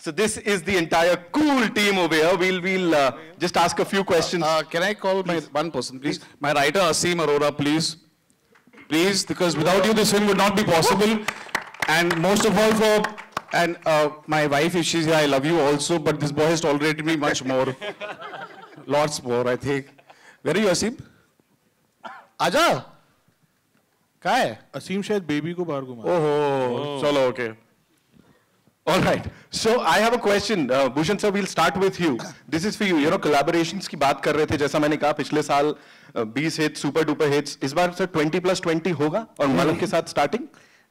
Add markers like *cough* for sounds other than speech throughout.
So this is the entire cool team over here. We'll we'll uh, just ask a few questions. Uh, can I call my one person, please? My writer, Asim Arora, please. Please, because without you, this film would not be possible. And most of all, for and uh, my wife, if she's here, I love you also, but this boy has tolerated me much more. *laughs* Lots more, I think. Where are you, Asim? आजा कहाँ है असीम शायद baby को बाहर घुमा ओहो चलो okay All right. So I have a question. Uh, Bhushan sir, we'll start with you. This is for you. You know, collaborations की बात कर रहे थे जैसा मैंने कहा पिछले साल uh, 20 hits super duper hits इस बार सर 20 प्लस 20 होगा और मालम के साथ स्टार्टिंग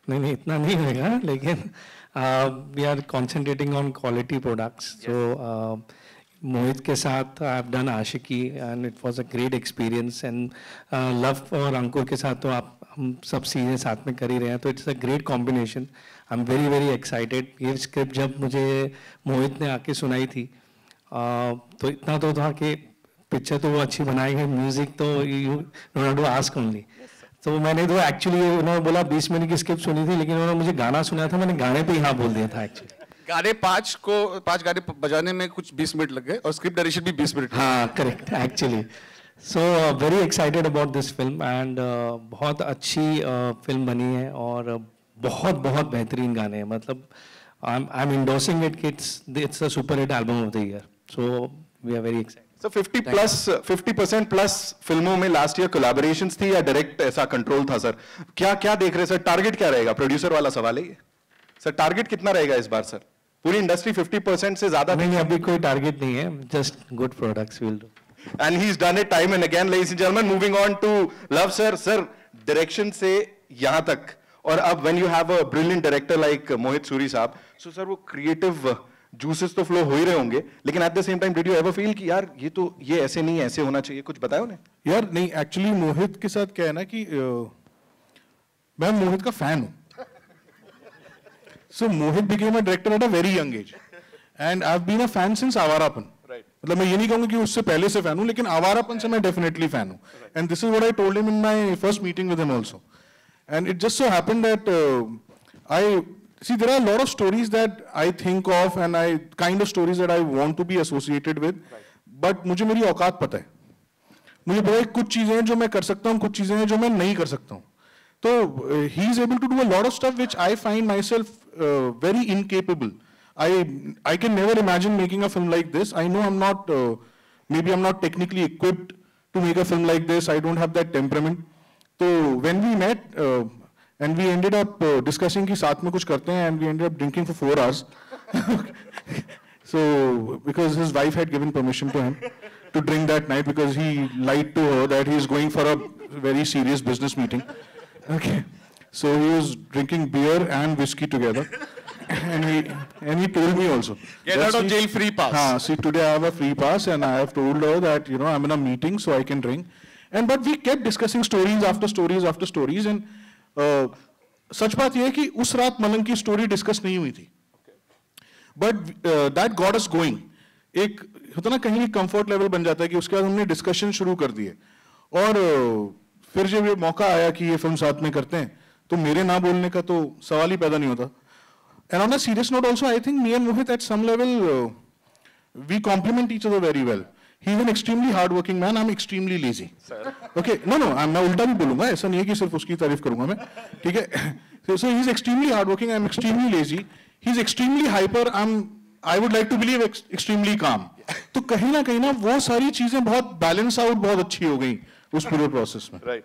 नहीं नहीं इतना नहीं होगा लेकिन we are concentrating on quality products so Mohit के साथ I have done Aashiqui and it was a great experience and love और अंकुर के साथ तो आप हम सब चीज़ें साथ में कर ही रहे हैं तो it's a great combination I am very very excited ये स्क्रिप्ट जब मुझे मोहित ने आके सुनाई थी uh, तो इतना तो था कि पिक्चर तो वो अच्छी बनाई है म्यूज़िक तो you know to ask only तो मैंने तो एक्चुअली उन्होंने बोला 20 मिनट की स्क्रिप्ट सुनी थी लेकिन उन्होंने मुझे गाना सुनाया था मैंने गाने पे ही हाँ बोल दिया था एक्चुअली गाने पाँच को पाँच गाने बजाने में कुछ 20 मिनट लग गए और स्क्रिप्ट डायरेक्शन भी 20 मिनट। हाँ correct actually so very excited about this film and बहुत अच्छी फ़िल्म uh, बनी है और बहुत बहुत बेहतरीन गाने हैं। मतलब I am endorsing it kits it's a super hit album of the year so we are very excited so 50 plus 50 percent plus फ़िल्मों में लास्ट ईयर कोलैबोरेशंस थी या डायरेक्ट ऐसा कंट्रोल था सर क्या क्या देख रहे हैं सर टारगेट क्या रहेगा? प्रोड्यूसर वाला सवाल है ये। सर टारगेट कितना रहेगा इस बार सर पूरी इंडस्ट्री 50 परसेंट से ज़्यादा नहीं अभी कोई टारगेट नहीं है just good products will do and he is done it time and again ladies and gentleman moving on to love sir sir direction से यहाँ तक। और अब when you have a brilliant director like Mohit Suri sahab so sir वो creative juices तो flow हो ही रहे होंगे लेकिन at the same time did you ever feel कि यार ये तो ये ऐसे नहीं ऐसे होना चाहिए? कुछ बताया उन्हें? यार नहीं एक्चुअली मोहित के साथ क्या है ना कि uh, मैं मोहित का फ़ैन हूँ। Mohit became a director at a very young age and I have been a fan since Awarapan मतलब मैं ये नहीं कहूँगा कि उससे पहले से फ़ैन हूँ लेकिन आवारापन से मैं डेफिनेटली फ़ैन हूँ. And this is what I told him in my first meeting with him also and it just so happened that I see there are a lot of stories that I think of and I kind of stories that I want to be associated with. But मुझे मेरी औकात पता है। मुझे पता है कुछ चीज़ें हैं जो मैं कर सकता हूँ कुछ चीज़ें हैं जो मैं नहीं कर सकता हूँ। तो he is able to do a lot of stuff which I find myself Very incapable I, I can never imagine making a film like this. I know I'm not, uh, maybe I'm not technically equipped to make a film like this. I don't have that temperament. So when we met, uh, and we ended up uh, discussing कि साथ में कुछ करते हैं and we ended up drinking for four hours. *laughs* so because his wife had given permission to him to drink that night because he lied to her that he is going for a very serious business meeting. Okay. So he was drinking beer and whiskey together. and he and he told me also. Get out of jail free pass. हाँ, see today I have a free pass and I have told her that you know I'm in a meeting so I can drink. And but we kept discussing stories after stories after stories and uh, सच बात यह है कि उस रात मलंग की story discuss नहीं हुई थी but that god is going एक होता ना कहीं कंफर्ट लेवल बन जाता है कि उसके बाद हमने डिस्कशन शुरू कर दिए और uh, फिर जब ये मौका आया कि ये फ़िल्म साथ में करते हैं तो मेरे ना बोलने का तो सवाल ही पैदा नहीं होता on a serious note also, I think me and Mohit at some level, uh, we complement each other very well. He's an extremely hardworking man. I'm extremely lazy. Sir. Okay, no, no, मैं उल्टा भी बोलूँगा ऐसा नहीं है कि सिर्फ़ उसकी तारीफ़ करूँगा मैं ठीक है so, so he's extremely hardworking. I'm extremely lazy. He's extremely hyper. I'm I would like to believe ex extremely calm. तो कहीं ना कहीं ना वो सारी चीज़ें बहुत बैलेंस आउट बहुत अच्छी हो गई उस पूरे प्रोसेस में right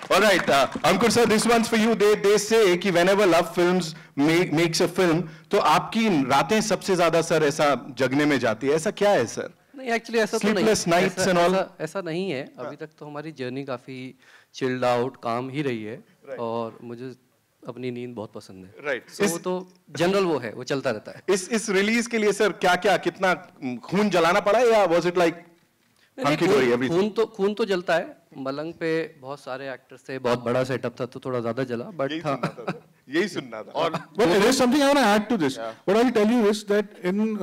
all right uh, ankur sir this one's for you. They they say कि whenever love films make, makes a film तो आपकी रातें सबसे ज़्यादा सर ऐसा जगने में जाती है? ऐसा क्या है सर नहीं एक्चुअली ऐसा तो नहीं ऐसा, ऐसा, ऐसा नहीं है। हाँ. अभी तक तो हमारी जर्नी काफ़ी चिल्ड आउट काम ही रही है। और मुझे अपनी नींद बहुत पसंद है। Right right. so, वो तो जनरल वो है वो चलता रहता है। इस इस रिलीज़ के लिए सर क्या क्या कितना खून जलाना पड़ा या वाज इट लाइक. तो- खून तो जलता है। मलंग पे बहुत सारे एक्टर्स थे बहुत बड़ा सेटअप था तो थोड़ा ज़्यादा जला बट हाँ। था यही सुनना था। और but there is something I want to add to this what I tell you is that in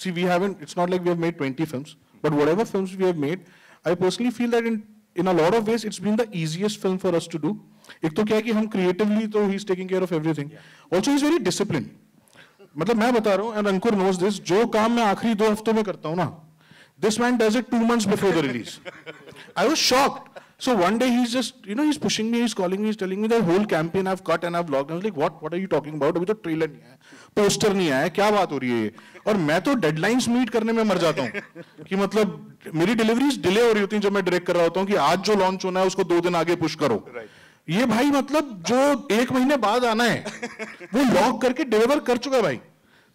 see we haven't it's not like we have made 20 films but whatever films we have made I personally feel that in in a lot of ways it's been the easiest film for us to do एक तो क्या है कि हम creatively तो he is taking care of everything also is very discipline मतलब मैं बता रहा हूँ एंड अंकुर नोस दिस जो काम मैं आखिरी दो हफ्तों में करता हूँ ना this man does it two months before the release. I was shocked. So one day he's just, you know, he's pushing me, he's calling me, he's telling me the whole campaign I've cut and I've logged. I was like, what, what are you talking about? अभी तो trailer नहीं आया, poster नहीं आया, क्या बात हो रही है ये? और मैं तो डेडलाइंस मीट करने में मर जाता हूँ कि मतलब मेरी डिलीवरीज डिले हो रही होती हैं जब मैं डायरेक्ट कर रहा होता हूँ कि आज जो लॉन्च होना है उसको दो दिन आगे पुश करो ये भाई मतलब जो एक महीने बाद आना है वो लॉक करके डिलीवर कर चुका है भाई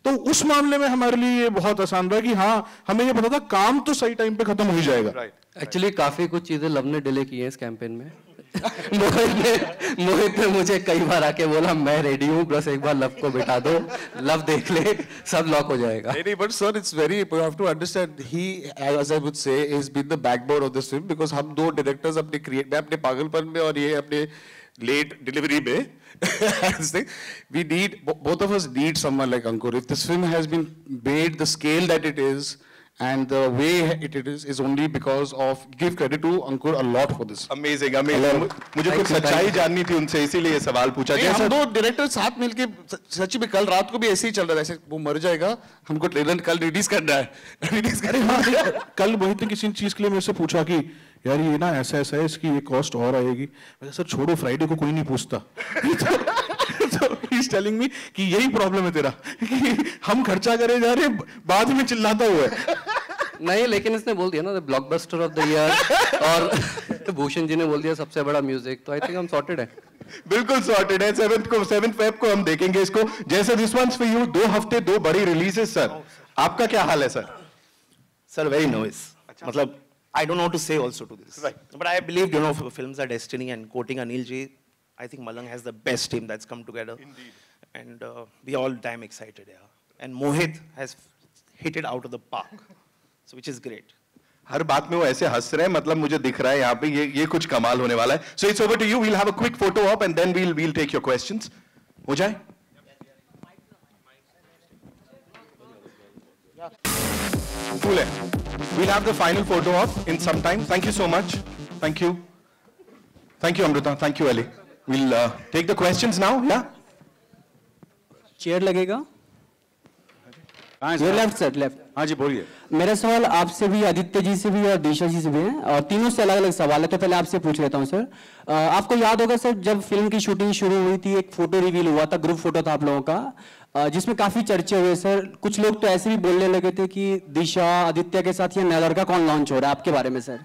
तो उस मामले में हमारे लिए ये बहुत आसान रहा कि हाँ हमें ये पता था काम तो सही टाइम पे खत्म हो ही जाएगा एक्चुअली काफ़ी कुछ चीज़ें लव ने डिले की हैं इस कैंपेन में *laughs* मोहित ने मोहित ने मुझे कई बार आके बोला मैं रेडी हूँ बस एक बार लव को बिठा दो लव देख ले सब लॉक हो जाएगा Any, but sir very. You have to understand. He, as I would say, has been the backbone of this film because हम दो directors अपने create, मैं अपने पागलपन में और ये अपने लेट डिलीवरी में. We need both of us need someone like Ankur. If this film has been made the scale that it is. And the way it, is is only because of give credit to Ankur a lot for this. Amazing amazing मुझे कुछ सच्चाई जाननी थी उनसे इसीलिए सवाल पूछा नहीं, हम दो डायरेक्टर साथ मिलके स- में कल रात को भी ऐसे ही चल रहा था ऐसे वो मर जाएगा हमको ट्रेलर कल रिलीज़ करना है। *laughs* रिलीज़ अरे हाँ कल मोहित ने किसी चीज़ के लिए मेरे से पूछा कि यार ये ना ऐसा ऐसा है इसकी ये कॉस्ट और आएगी? सर छोड़ो फ्राइडे को कोई नहीं पूछता। *laughs* *laughs* तो telling me कि यही प्रॉब्लम है तेरा। *laughs* कि हम खर्चा करे जा रहे बाद में चिल्लाता हुआ है। *laughs* नहीं लेकिन इसने बोल दिया ना ब्लॉकबस्टर ऑफ़ द ईयर और भूषण जी ने बोल दिया सबसे बड़ा म्यूज़िक तो आई थिंक हम सॉर्टेड है। बिल्कुल सॉर्टेड है। सेवेंथ को सेवेंथ फेब को हम देखेंगे इसको। जैसे दिस वंस फॉर यू दो हफ़्ते दो बड़ी रिलीजेस सर आपका क्या हाल है सर Sir, very nice. मतलब I don't know what to say also to this. Right. But I believe, you know, f- films are destiny and quoting Anil ji, I think Malang has the best team that's come together. Indeed. And uh, we all damn excited, yeah. And Mohit has hit it out of the park, so which is great. हर बात में वो ऐसे हंस रहे हैं मतलब मुझे दिख रहा है यहाँ पे ये ये कुछ कमाल होने वाला है so it's over to you we'll have a quick photo op and then we'll we'll take your questions हो जाए Cool है. We'll have the final photo op in some time. Thank you so much. Thank you. Thank you, Amrita. Thank you, Ali. We'll uh, take the questions now. Yeah. Chair लगेगा? ये left sir left हाँ जी बोलिए। मेरा सवाल आपसे भी आदित्य जी से भी और दिशा जी से भी है और तीनों से अलग अलग सवाल है तो पहले आपसे पूछ लेता हूँ सर आपको याद होगा सर जब फ़िल्म की शूटिंग शुरू हुई थी एक फ़ोटो रिवील हुआ था ग्रुप फ़ोटो था आप लोगों का जिसमें काफ़ी चर्चे हुए सर कुछ लोग तो ऐसे भी बोलने लगे थे कि दिशा आदित्य के साथ ये नया लड़का कौन लॉन्च हो रहा है आपके बारे में सर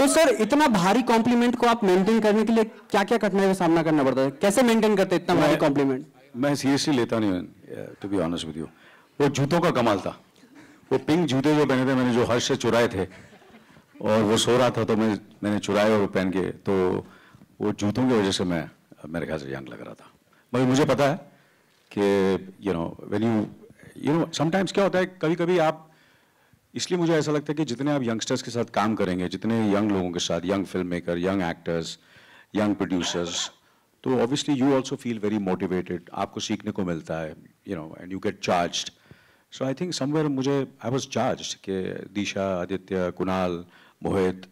तो सर इतना भारी कॉम्प्लीमेंट को आप मेंटेन करने के लिए क्या क्या कठिनाई का सामना करना पड़ता है? कैसे मेंटेन करते इतना भारी कॉम्प्लीमेंट मैं सीरियसली लेता नहीं to be honest with you वो जूतों का कमाल था। वो पिंक जूते जो पहने थे मैंने जो हर्ष से चुराए थे और वो सो रहा था तो मैं मैंने चुराए और पहन के तो वो जूतों की वजह से मैं मेरे ख्याल से जान लग रहा था। मगर मुझे पता है कि you know when you you know sometimes क्या होता है कभी कभी आप इसलिए मुझे ऐसा लगता है कि जितने आप यंगस्टर्स के साथ काम करेंगे, जितने यंग लोगों के साथ young film maker young actors young producers तो obviously you also feel very motivated आपको सीखने को मिलता है you know and you get charge so I think somewhere मुझे आई वॉज़ चार्ज के दिशा, आदित्य, कुणाल, मोहित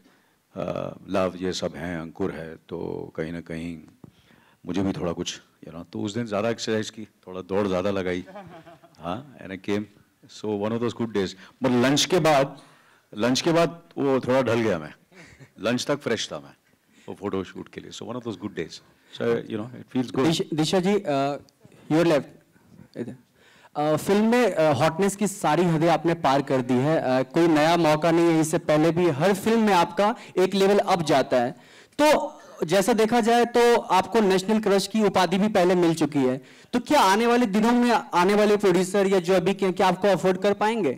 लव, ये सब हैं, अंकुर है तो कहीं ना कहीं मुझे भी थोड़ा कुछ यू नो तो उस दिन ज़्यादा एक्सरसाइज की, थोड़ा दौड़ ज़्यादा लगाई। हाँ and came so one of those good days but lunch के बाद लंच के बाद वो थोड़ा ढल गया मैं। लंच तक फ्रेश था मैं वो फ़ोटो शूट के लिए। So one of those good days so you know it feels good Disha ji your left film में हॉटनेस की सारी हदें आपने पार कर दी है। अ, कोई नया मौका नहीं है। इससे पहले भी हर फ़िल्म में आपका एक लेवल अप जाता है। तो जैसा देखा जाए तो आपको नेशनल क्रश की उपाधि भी पहले मिल चुकी है। तो क्या आने वाले दिनों में आने वाले प्रोड्यूसर या जो अभी क्या, आपको अफोर्ड कर पाएँगे?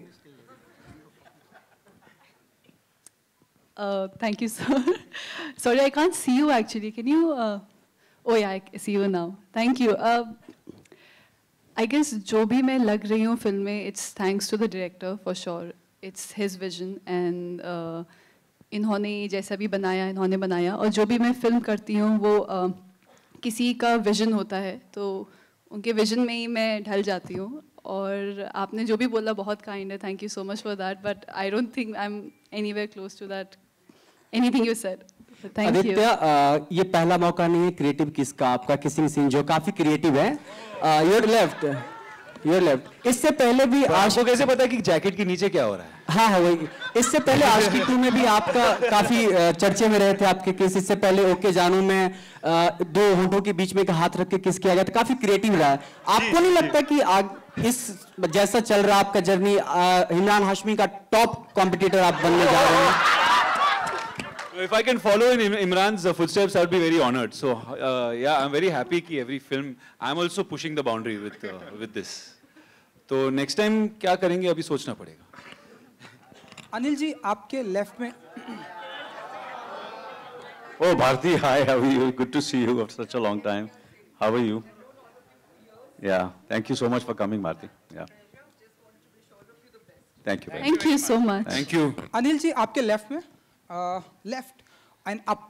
Thank you sir sorry I can't see you actually can you oh I see you now thank you I guess जो भी मैं लग रही हूँ फ़िल्म में it's thanks to the director for sure it's his vision and इन्होंने जैसा भी बनाया इन्होंने बनाया। और जो भी मैं फ़िल्म करती हूँ वो uh, किसी का विजन होता है तो उनके विजन में ही मैं ढल जाती हूँ। और आपने जो भी बोला बहुत काइंड है। Thank you so much for that but I don't think I am anywhere close to that anything you said thank you Aditya ये पहला मौका नहीं है क्रिएटिव किसका आपका किसिंग सीन जो काफ़ी क्रिएटिव है। योर लेफ़्ट योर लेफ़्ट इससे पहले भी आज आपको कैसे पता कि जैकेट के नीचे क्या हो रहा है? हाँ हाँ वही। इससे पहले आशिकी टू में भी आपका काफ़ी चर्चे में रहे थे आपके केस। इससे पहले ओके जानू में दो होंठों के बीच में एक हाथ रख के किस किया गया था। काफ़ी क्रिएटिव रहा। है आपको नहीं लगता कि आग इस जैसा चल रहा आपका जर्नी इमरान हाशमी का टॉप कॉम्पिटिटर आप बनने जा रहे हैं? If I can follow in Im- Imran's uh, footsteps, I would be very honored. So, uh, yeah, I'm very happy कि every film, I'm also pushing the boundary with uh, with this. तो next time क्या करेंगे अभी सोचना पड़ेगा अनिल जी आपके left में Oh, Bharti, hi, how are you? Good to see you after such a long time. How are you? Yeah, thank you so much for coming, Bharti. Yeah. Thank you. very much. Thank you so much Thank you. Anil ji आपके left में left and up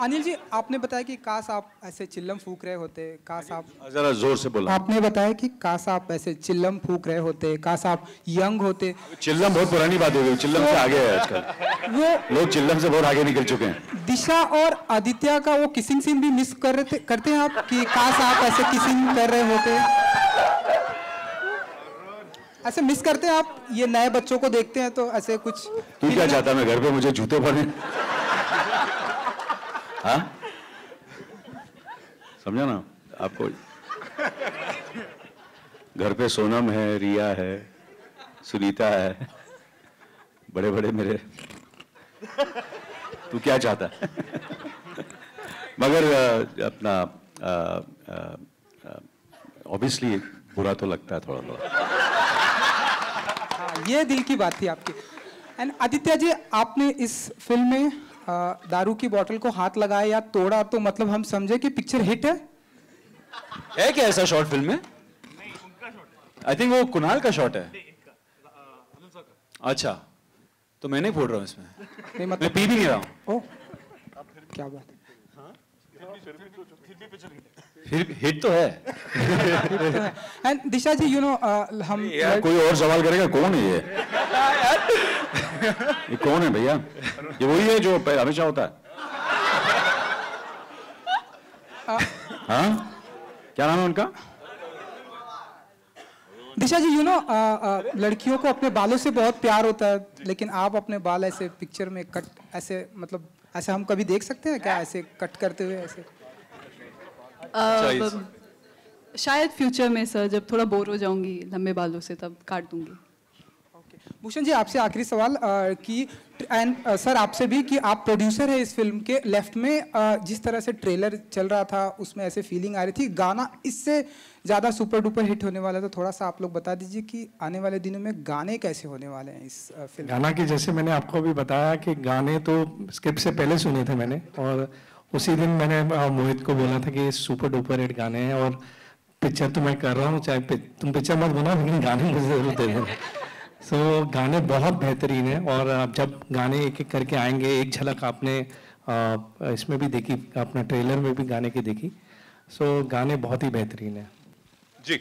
Anil ji आपने बताया कि काश आप ऐसे चिल्लम फूक रहे होते काश आप जरा ज़ोर से बोला। आपने बताया कि काश आप ऐसे चिल्लम फूक रहे होते काश आप यंग होते। चिल्लम बहुत पुरानी बात हो गई चिल्लम से आगे है आजकल। वो लोग चिल्लम से बहुत आगे निकल चुके हैं। दिशा और आदित्य का वो किसिंग सीन भी मिस कर रहे थे करते हैं आप कि काश आप ऐसे किसिंग कर रहे होते? ऐसे मिस करते हैं आप? ये नए बच्चों को देखते हैं तो ऐसे कुछ तू क्या चाहता मैं घर पे मुझे जूते पड़े हाँ? समझा ना? आपको घर पे सोनम है रिया है सुनीता है बड़े बड़े मेरे। तू क्या चाहता? है मगर अपना ऑब्वियसली बुरा तो लगता है थोड़ा थोड़ा ये दिल की बात थी आपकी। एंड आदित्य जी आपने इस फ़िल्म में दारू की बोतल को हाथ लगाया या तोड़ा तो मतलब हम समझे कि पिक्चर हिट है? है क्या ऐसा शॉर्ट फ़िल्म में? आई थिंक वो कुणाल का शॉट है। अच्छा तो मैं नहीं फोड़ रहा हूँ इसमें। नहीं मैं मतलब पी भी नहीं रहा हूँ। ओ क्या बात फिर हिट तो है। And Disha ji you know हम यार कोई और सवाल करेगा? कौन है ये? *laughs* ये कौन है भैया? ये वही है जो हमेशा होता है। हाँ? क्या नाम है उनका? दिशा जी यू नो लड़कियों को अपने बालों से बहुत प्यार होता है लेकिन आप अपने बाल ऐसे पिक्चर में कट ऐसे मतलब ऐसे हम कभी देख सकते हैं क्या ऐसे कट करते हुए ऐसे? शायद फ्यूचर में सर जब थोड़ा बोर हो जाऊँगी लंबे बालों से, तब काट दूँगी। भूषण जी आपसे आखिरी सवाल कि एंड सर आपसे भी कि आप प्रोड्यूसर है इस फ़िल्म के लेफ़्ट में अ, जिस तरह से ट्रेलर चल रहा था उसमें ऐसे फीलिंग आ रही थी गाना इससे ज़्यादा सुपर डुपर हिट होने वाला था थोड़ा सा आप लोग बता दीजिए कि आने वाले दिनों में गाने कैसे होने वाले हैं इस फ़िल्म गाना की जैसे मैंने आपको अभी बताया कि गाने तो स्क्रिप्ट से पहले सुने थे मैंने और उसी दिन मैंने मोहित को बोला था कि सुपर डुपर हिट गाने हैं और पिक्चर तो मैं कर रहा हूँ चाहे तुम पिक्चर मत बनाओ लेकिन गाने मुझे ज़रूर दे देना सो so, गाने बहुत बेहतरीन है और अब जब गाने एक एक करके आएँगे एक झलक आपने इसमें भी देखी अपना ट्रेलर में भी गाने की देखी। सो so, गाने बहुत ही बेहतरीन है। जी।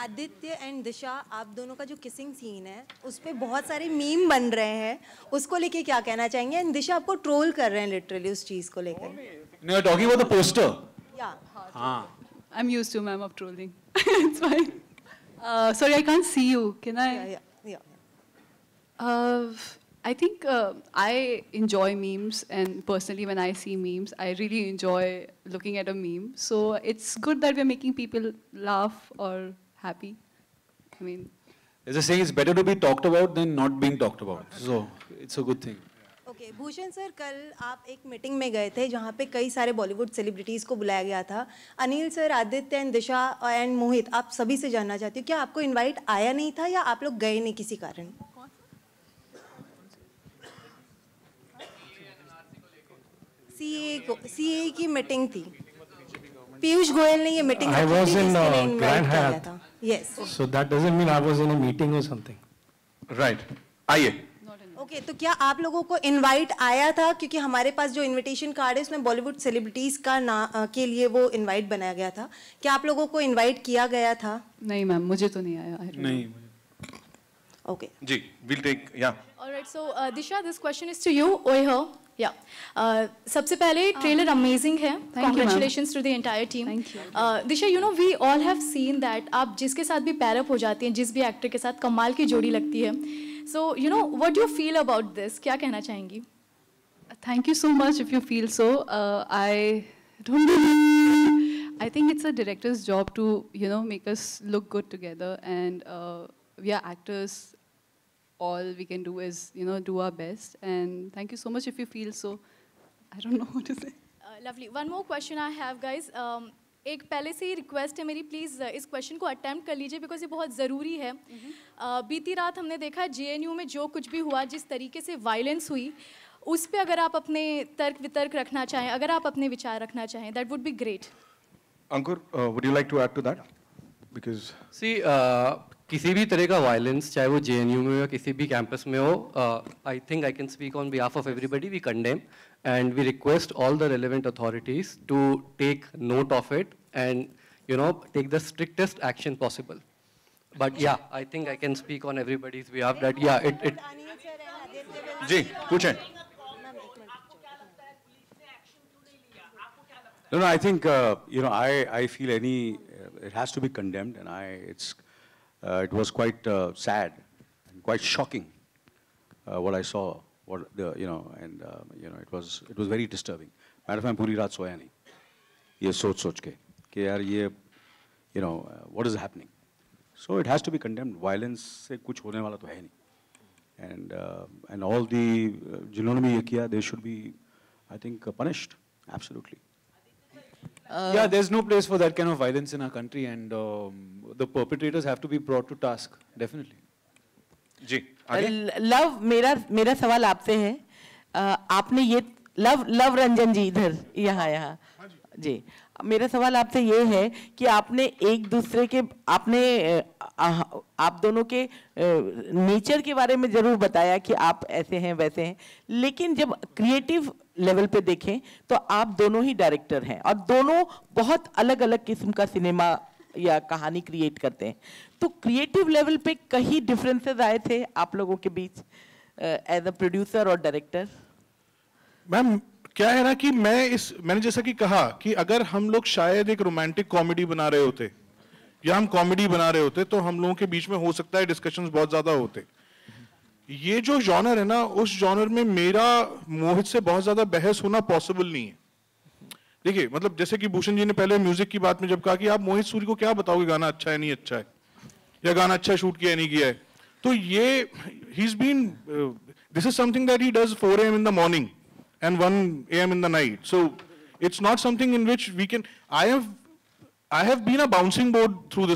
आदित्य एंड दिशा आप दोनों का जो किसिंग सीन है उस पे बहुत सारे मीम बन रहे हैं। उसको लेके क्या कहना चाहेंगे? एंड दिशा आपको ट्रोल कर रहे हैं लिटरली उस चीज़ को लेकर। No, you're talking about the या हाँ। I'm used to ma'am of trolling. *laughs* it's fine. Uh, sorry, I can't see you. Can I? Uh, I think uh, I enjoy memes, and personally, when I see memes, I really enjoy looking at a meme. So it's good that we're making people laugh or happy. I mean, There's a saying it's better to be talked about than not being talked about. So it's a good thing. Okay Bhushan sir कल आप एक meeting में गए थे जहाँ पे कई सारे बॉलीवुड सेलिब्रिटीज को बुलाया गया था Anil sir Aditya and Disha and Mohit आप सभी से जानना चाहती हूँ क्या आपको इनवाइट आया नहीं था या आप लोग गए नहीं किसी कारण सीए को सीए की मीटिंग थी। पीयूष गोयल ने ये meeting I was in, uh, Grand yes So that doesn't mean I was in a meeting or something. Right आइए। ओके तो क्या आप लोगों को इनवाइट आया था? क्योंकि हमारे पास जो इनविटेशन कार्ड है उसमें बॉलीवुड सेलिब्रिटीज का ना अ, के लिए वो इनवाइट बनाया गया था। क्या आप लोगों को इनवाइट किया गया था? नहीं मैम मुझे तो नहीं आया। नहीं ओके जी विल टेक या All right, so uh, Disha, this question is to या uh, सबसे पहले ट्रेलर अमेजिंग है. Congratulation to the team Disha you know we all have seen that आप जिसके साथ भी पैरअप हो जाती हैं जिस भी एक्टर के साथ कमाल की जोड़ी लगती है. So you know what you feel about this क्या कहना चाहेंगी? Thank you so much if you feel so I I think it's a director's job to you know make us look good together and we are actors All we can do is, you know, do our best. And thank you so much if you feel so. I don't know *laughs* what to say. Lovely one more question I have guys एक पहले से ही request है मेरी please इस question को attempt कर लीजिए because ये बहुत ज़रूरी है Uh, बीती रात हमने देखा JNU में जो कुछ भी हुआ जिस तरीके से वायलेंस हुई उस पर अगर आप अपने तर्क वितर्क रखना चाहें अगर आप अपने विचार रखना चाहें that would be great Ankur would you like to add to that because see किसी भी तरह का वायलेंस चाहे वो जेएनयू में हो या किसी भी कैंपस में हो I think I can speak on behalf of everybody we condemn and we request all the relevant authorities to take note of it and you know take the strictest action possible but yeah I think I can speak on everybody's behalf that yeah it it जी पूछें। No, no, I think, uh, you know, I, I feel any, uh, it has to be condemned, and I, it's, it was quite uh, sad and quite shocking uh, what I saw, what the, you know, and, uh, you know, it was, it was very disturbing. Matter of fact, पूरी रात सोया नहीं, ये सोच सोच के, कि यार ये, you know, uh, what is happening? So it has to be condemned. Violence से कुछ होने वाला तो है नहीं. And, uh, and all the, uh, जिन्होंने भी ये किया, they should be, I think, uh, punished, absolutely. yeah, there's no place for that kind of violence in our country, and um, the perpetrators have to be brought to task, definitely. जी लव मेरा मेरा सवाल आपसे है अ, आपने ये love love Ranjan जी इधर यहाँ यहाँ जी मेरा सवाल आपसे ये है कि आपने एक दूसरे के आपने आप दोनों के नेचर के बारे में ज़रूर बताया कि आप ऐसे हैं वैसे हैं लेकिन जब क्रिएटिव लेवल पे देखें तो आप दोनों ही डायरेक्टर हैं और दोनों बहुत अलग अलग किस्म का सिनेमा या कहानी क्रिएट करते हैं। तो क्रिएटिव लेवल पे कहीं डिफरेंसेस आए थे आप लोगों के बीच एज अ प्रोड्यूसर और डायरेक्टर मैम, क्या है ना कि मैं इस, मैंने जैसा कि कहा कि अगर हम लोग शायद एक रोमांटिक कॉमेडी बना रहे होते, या हम कॉमेडी बना रहे होते तो हम लोगों के बीच में हो सकता है डिस्कशंस बहुत ज़्यादा होते। ये जो जॉनर है ना उस जॉनर में मेरा मोहित से बहुत ज़्यादा बहस होना पॉसिबल नहीं है देखिए मतलब जैसे कि भूषण जी ने पहले म्यूज़िक की बात में जब कहा कि आप मोहित सूरी को क्या बताओगे गाना अच्छा है नहीं अच्छा है या गाना अच्छा शूट किया है नहीं किया है तो ये he is been this is something that he does 4 AM in the morning and 1 a.m. in the night. So it's not something in which we can. I have, I have been a bouncing board through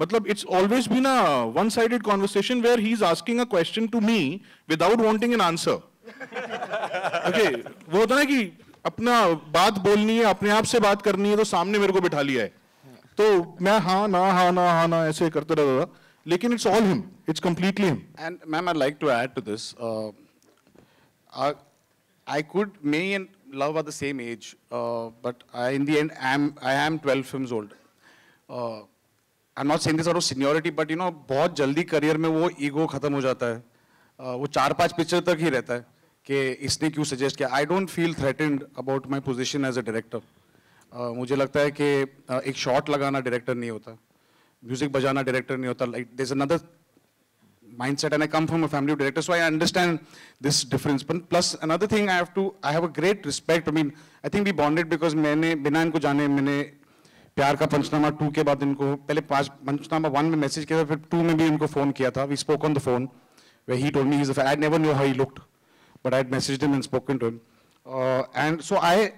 मतलब it's always been a one sided conversation where he is asking a question to me without wanting an answer okay वो होता ना कि अपना बात बोलनी है अपने आप से बात करनी है तो सामने मेरे को बिठा लिया है। तो मैं हाँ ना हाँ ना हाँ ना ऐसे करते रहता था। लेकिन it's all him it's completely him and ma'am I like to add to this I could me and Luv are the same age but I in the end I am I am twelve film old I not saying this out seniority but you know बहुत जल्दी career में वो ego खत्म हो जाता है। वो चार पाँच पिक्चर तक ही रहता है कि इसने क्यों सजेस्ट किया। I don't feel threatened about my position as a director मुझे लगता है कि एक शॉर्ट लगाना डायरेक्टर नहीं होता। म्यूज़िक बजाना डायरेक्टर नहीं होता। Like this another mindset and I come from a family director so I understand this difference but plus another thing I have to I have a great respect I mean I think we bonded because मैंने, बिना इनको जाने मैंने प्यार का पंचनामा to के बाद इनको, पहले पाँच, पंचनामा वन में मैसेज किया था, फिर टू में भी इनको फ़ोन किया था। We spoke the phone way he told me is I never knew how he looked but I message them and spoken to him and so I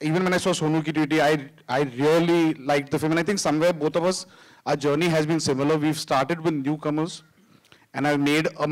even मैंने सो सोनू की duty I I really like the film I think somewhere both of us our journey has been similar we started with newcomers and I made a